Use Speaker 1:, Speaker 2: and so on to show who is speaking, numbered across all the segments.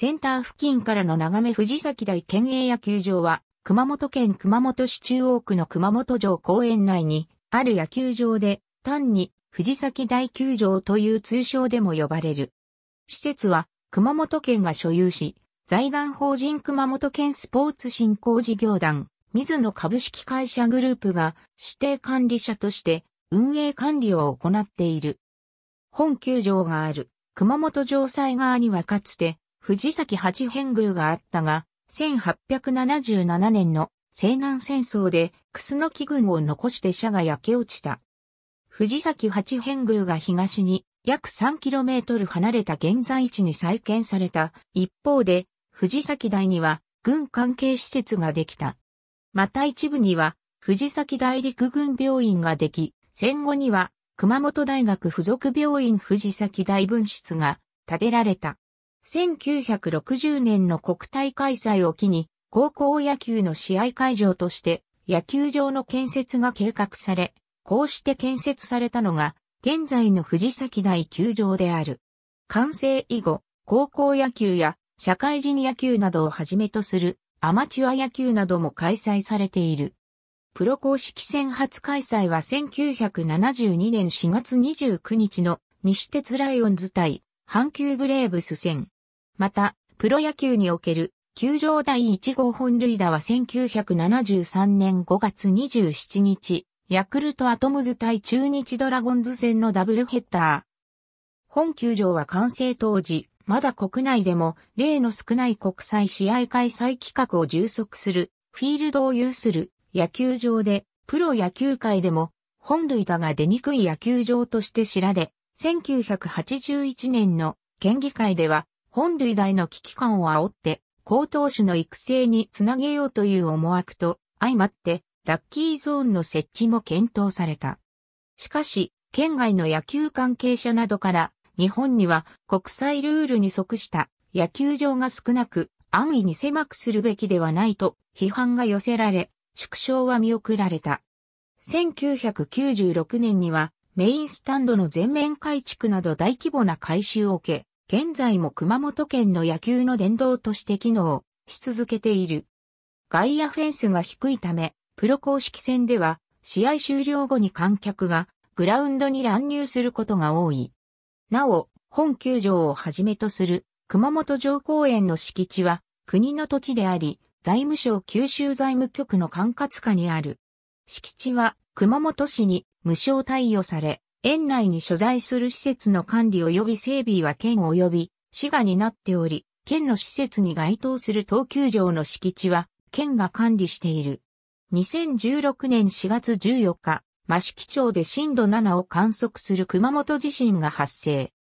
Speaker 1: センター付近からの眺め藤崎大県営野球場は、熊本県熊本市中央区の熊本城公園内にある野球場で、単に藤崎大球場という通称でも呼ばれる。施設は熊本県が所有し、財団法人熊本県スポーツ振興事業団、水野株式会社グループが指定管理者として運営管理を行っている。本球場がある熊本城西側にはかつて藤崎八変宮があったが、1877年の西南戦争で楠木軍を残して社が焼け落ちた。藤崎八変宮が東に約 3km 離れた現在地に再建された一方で、藤崎台には軍関係施設ができた。また一部には藤崎大陸軍病院ができ、戦後には熊本大学附属病院藤崎大分室が建てられた。1960年の国体開催を機に、高校野球の試合会場として野球場の建設が計画され、こうして建設されたのが、現在の藤崎大球場である。完成以後、高校野球や社会人野球などをはじめとするアマチュア野球なども開催されている。プロ公式戦初開催は1972年4月29日の西鉄ライオンズ対阪急ブレーブス戦。また、プロ野球における球場第1号本塁打は1973年5月27日、ヤクルトアトムズ対中日ドラゴンズ戦のダブルヘッダー。本球場は完成当時、まだ国内でも例の少ない国際試合開催企画を充足する、フィールドを有する野球場で、プロ野球界でも本塁打が出にくい野球場として知られ、1981年の県議会では本塁大の危機感を煽って、高投手の育成につなげようという思惑と相まって、ラッキーゾーンの設置も検討された。しかし、県外の野球関係者などから、日本には国際ルールに即した野球場が少なく、安易に狭くするべきではないと批判が寄せられ、縮小は見送られた。1996年にはメインスタンドの全面改築など大規模な改修を受け、現在も熊本県の野球の殿堂として機能し続けている。外野フェンスが低いため、プロ公式戦では試合終了後に観客がグラウンドに乱入することが多い。なお、本球場をはじめとする熊本城公園の敷地は国の土地であり、財務省九州財務局の管轄下にある。敷地は熊本市に無償貸与され、園内に所在する施設の管理及び整備は県及び市が担っており、県の施設に該当する東球場の敷地は県が管理している。2016年4月14日、益城町で震度7を観測する熊本地震が発生。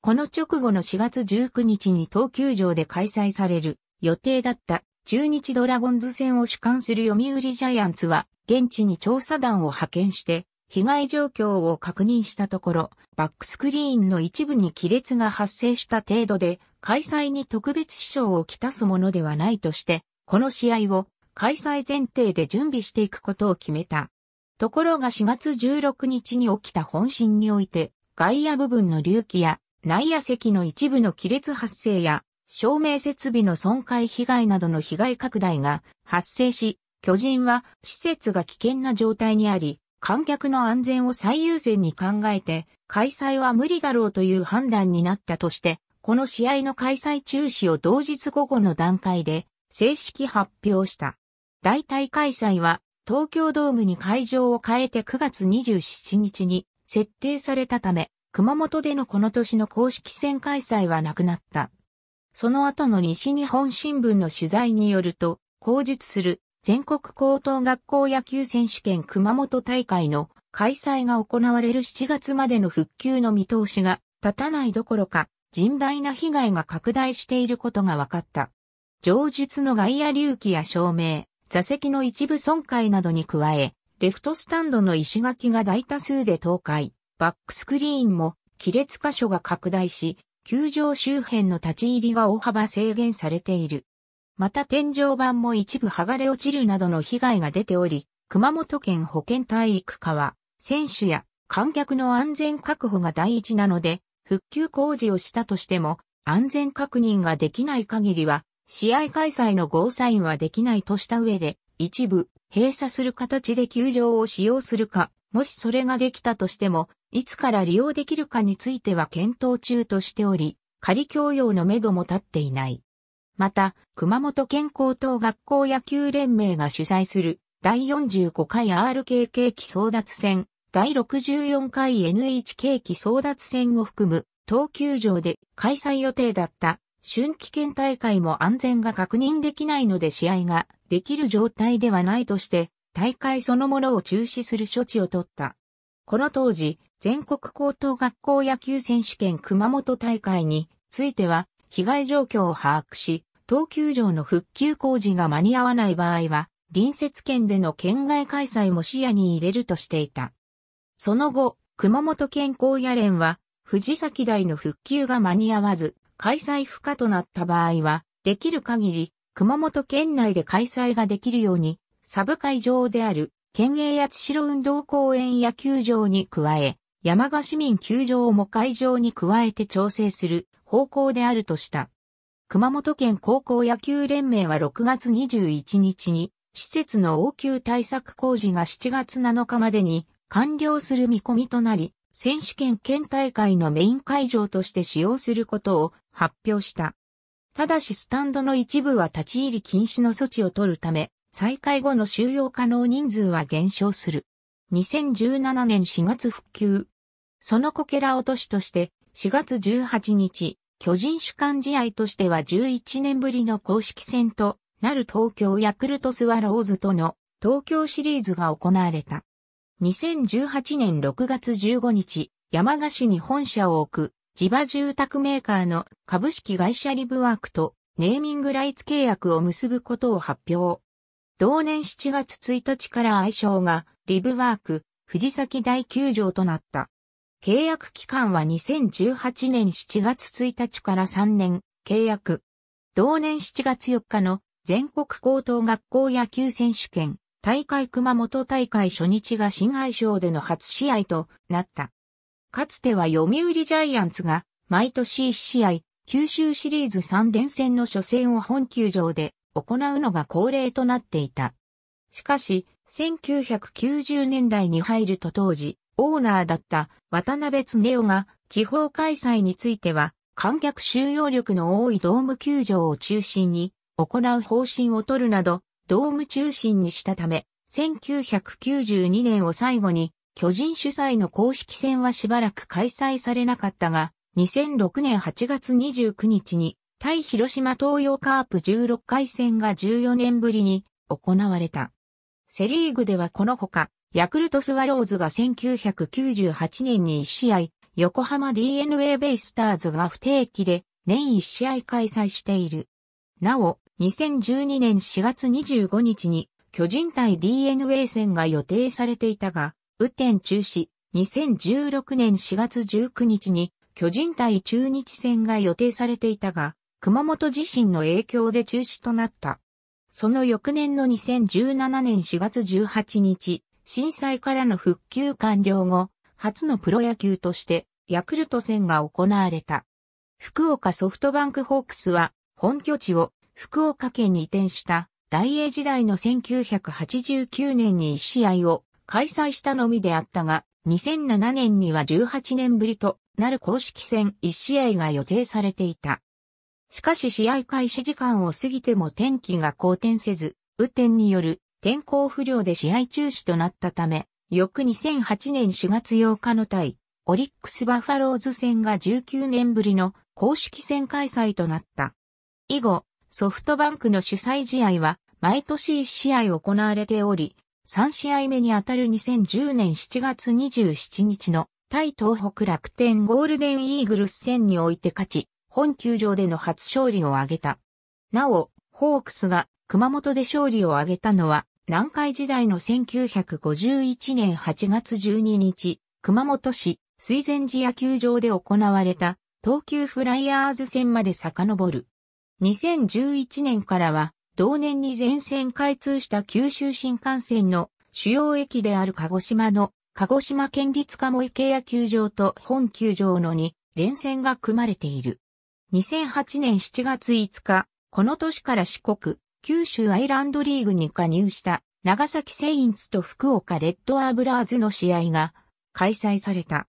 Speaker 1: この直後の4月19日に東球場で開催される予定だった中日ドラゴンズ戦を主管する読売ジャイアンツは現地に調査団を派遣して被害状況を確認したところ、バックスクリーンの一部に亀裂が発生した程度で、開催に特別支障をきたすものではないとして、この試合を開催前提で準備していくことを決めた。ところが4月16日に起きた本震において、外野部分の隆起や内野席の一部の亀裂発生や照明設備の損壊被害などの被害拡大が発生し、巨人は施設が危険な状態にあり、観客の安全を最優先に考えて、開催は無理だろうという判断になったとして、この試合の開催中止を同日午後の段階で正式発表した。大体開催は東京ドームに会場を変えて9月27日に設定されたため、熊本でのこの年の公式戦開催はなくなった。その後の西日本新聞の取材によると、口述する全国高等学校野球選手権熊本大会の開催が行われる7月までの復旧の見通しが立たないどころか甚大な被害が拡大していることが分かった。上述の外野隆起や照明、座席の一部損壊などに加え、レフトスタンドの石垣が大多数で倒壊、バックスクリーンも亀裂箇所が拡大し、球場周辺の立ち入りが大幅制限されている。また天井板も一部剥がれ落ちるなどの被害が出ており、熊本県保健体育課は、選手や観客の安全確保が第一なので、復旧工事をしたとしても、安全確認ができない限りは、試合開催のゴーサインはできないとした上で、一部、閉鎖する形で球場を使用するか、もしそれができたとしても、いつから利用できるかについては検討中としており、仮供用のめども立っていない。また、熊本県高等学校野球連盟が主催する第45回 RK 景気争奪戦、第64回 NHK 期争奪戦を含む、東球場で開催予定だった春季県大会も安全が確認できないので試合ができる状態ではないとして、大会そのものを中止する処置を取った。この当時、全国高等学校野球選手権熊本大会については、被害状況を把握し、東球場の復旧工事が間に合わない場合は、隣接県での県外開催も視野に入れるとしていた。その後、熊本県高野連は、藤崎台の復旧が間に合わず、開催不可となった場合は、できる限り、熊本県内で開催ができるように、サブ会場である、県営八代運動公園野球場に加え、山鹿市民球場も会場に加えて調整する方向であるとした。熊本県高校野球連盟は6月21日に、施設の応急対策工事が7月7日までに完了する見込みとなり、選手権県大会のメイン会場として使用することを発表した。ただしスタンドの一部は立ち入り禁止の措置を取るため、再開後の収容可能人数は減少する。2017年4月復旧。そのこけら落としとして4月18日、巨人主管試合としては11年ぶりの公式戦となる東京ヤクルトスワローズとの東京シリーズが行われた。2018年6月15日、山鹿市に本社を置く地場住宅メーカーの株式会社リブワークとネーミングライツ契約を結ぶことを発表。同年7月1日から愛称がリブワーク藤崎大球場となった。契約期間は2018年7月1日から3年契約。同年7月4日の全国高等学校野球選手権大会熊本大会初日が新愛称での初試合となった。かつては読売ジャイアンツが毎年1試合、九州シリーズ3連戦の初戦を本球場で行うのが恒例となっていた。しかし、1990年代に入ると当時、オーナーだった渡辺恒夫が地方開催については観客収容力の多いドーム球場を中心に行う方針を取るなどドーム中心にしたため、1992年を最後に巨人主催の公式戦はしばらく開催されなかったが、2006年8月29日に対広島東洋カープ16回戦が14年ぶりに行われた。セリーグではこのほか、ヤクルトスワローズが1998年に1試合、横浜 DNA ベイスターズが不定期で年1試合開催している。なお、2012年4月25日に巨人対 DNA 戦が予定されていたが、雨天中止、2016年4月19日に巨人対中日戦が予定されていたが、熊本地震の影響で中止となった。その翌年の2017年4月18日、震災からの復旧完了後、初のプロ野球としてヤクルト戦が行われた。福岡ソフトバンクホークスは本拠地を福岡県に移転した大英時代の1989年に1試合を開催したのみであったが、2007年には18年ぶりとなる公式戦1試合が予定されていた。しかし試合開始時間を過ぎても天気が好転せず、雨天による天候不良で試合中止となったため、翌2008年4月8日の対オリックスバファローズ戦が19年ぶりの公式戦開催となった。以後、ソフトバンクの主催試合は毎年1試合行われており、3試合目にあたる2010年7月27日の対東北楽天ゴールデンイーグルス戦において勝ち、本球場での初勝利を挙げた。なお、ホークスが熊本で勝利を挙げたのは、南海時代の1951年8月12日、熊本市水前寺野球場で行われた東急フライヤーズ戦まで遡る。2011年からは、同年に全線開通した九州新幹線の主要駅である鹿児島の鹿児島県立鴨池野球場と本球場の2連戦が組まれている。2008年7月5日、この年から四国、九州アイランドリーグに加入した長崎セインツと福岡レッドアーブラーズの試合が開催された。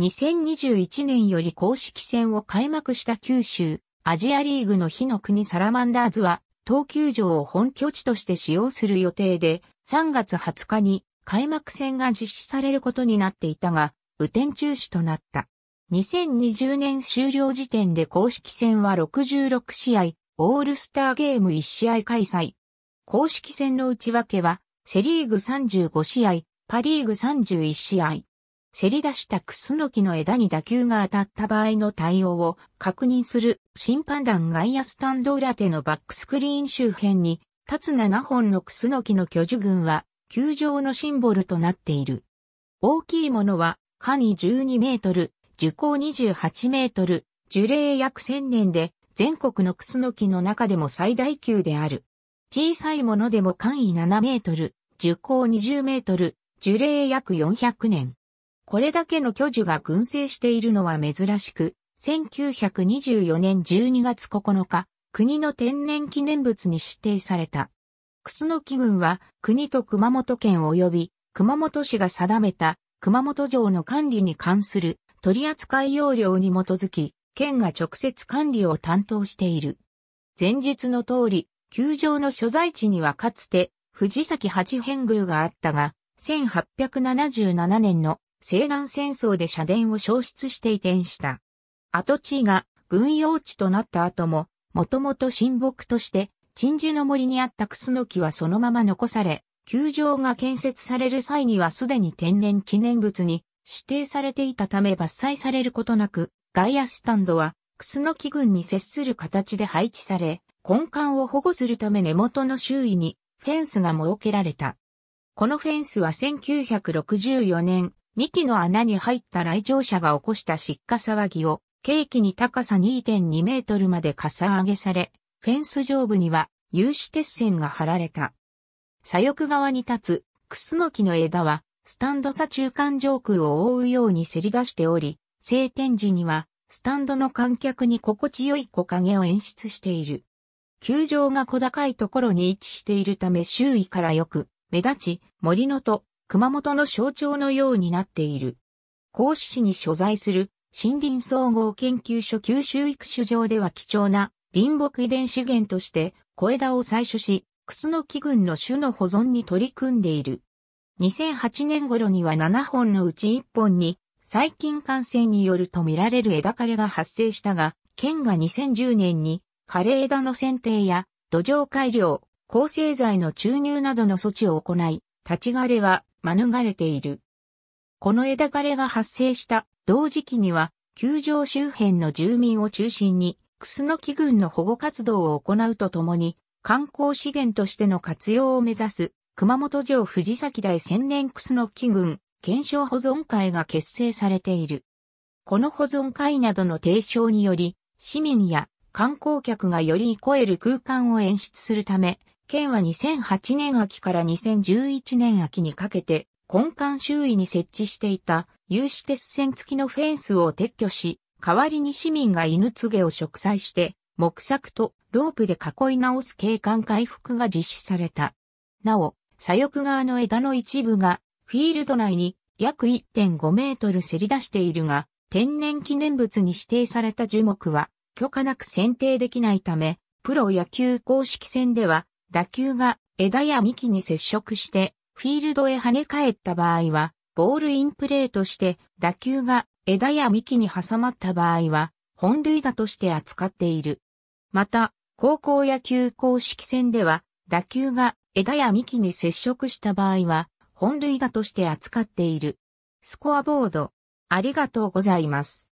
Speaker 1: 2021年より公式戦を開幕した九州アジアリーグの日の国サラマンダーズは東球場を本拠地として使用する予定で3月20日に開幕戦が実施されることになっていたが、雨天中止となった。2020年終了時点で公式戦は66試合、オールスターゲーム1試合開催。公式戦の内訳は、セリーグ35試合、パリーグ31試合。せり出したクスノキの枝に打球が当たった場合の対応を確認する審判団外野スタンド裏手のバックスクリーン周辺に立つ7本のクスノキの巨樹群は球場のシンボルとなっている。大きいものは、カニ12メートル、樹高28メートル、樹齢約1000年で全国のクスノキの中でも最大級である。小さいものでも簡易7メートル、樹高20メートル、樹齢約400年。これだけの巨樹が群生しているのは珍しく、1924年12月9日、国の天然記念物に指定された。クスノキ群は国と熊本県及び熊本市が定めた熊本城の管理に関する取扱要領に基づき、県が直接管理を担当している。前述の通り、球場の所在地にはかつて藤崎八辺宮があったが、1877年の西南戦争で社殿を消失して移転した。跡地が軍用地となった後も、もともと親木として鎮守の森にあったクスノキはそのまま残され、球場が建設される際にはすでに天然記念物に指定されていたため伐採されることなく、外野スタンドはクスノキ群に接する形で配置され、根幹を保護するため根元の周囲にフェンスが設けられた。このフェンスは1964年、幹の穴に入った来場者が起こした失火騒ぎを、ケーキに高さ2.2メートルまでかさ上げされ、フェンス上部には有刺鉄線が張られた。左翼側に立つクスノキの枝は、スタンド左中間上空を覆うようにせり出しており、晴天時には、スタンドの観客に心地よい木陰を演出している。球場が小高いところに位置しているため周囲からよく目立ち森のと熊本の象徴のようになっている。甲子市に所在する森林総合研究所九州育種場では貴重な林木遺伝資源として小枝を採取し、クスノキ群の種の保存に取り組んでいる。2008年頃には7本のうち1本に細菌感染によるとみられる枝枯れが発生したが、県が2010年に枯れ枝の剪定や土壌改良、抗生剤の注入などの措置を行い、立ち枯れは免れている。この枝枯れが発生した同時期には、球場周辺の住民を中心に、クスノキ群の保護活動を行うとともに、観光資源としての活用を目指す、熊本城藤崎大千年クスノキ群検証保存会が結成されている。この保存会などの提唱により、市民や観光客がより超える空間を演出するため、県は2008年秋から2011年秋にかけて、根幹周囲に設置していた有刺鉄線付きのフェンスを撤去し、代わりに市民が犬告げを植栽して、木柵とロープで囲い直す景観回復が実施された。なお、左翼側の枝の一部がフィールド内に約1.5メートルせり出しているが、天然記念物に指定された樹木は許可なく選定できないため、プロ野球公式戦では打球が枝や幹に接触してフィールドへ跳ね返った場合は、ボールインプレーとして打球が枝や幹に挟まった場合は、本塁打として扱っている。また、高校野球公式戦では、打球が枝や幹に接触した場合は、本塁打として扱っている。スコアボード。ありがとうございます。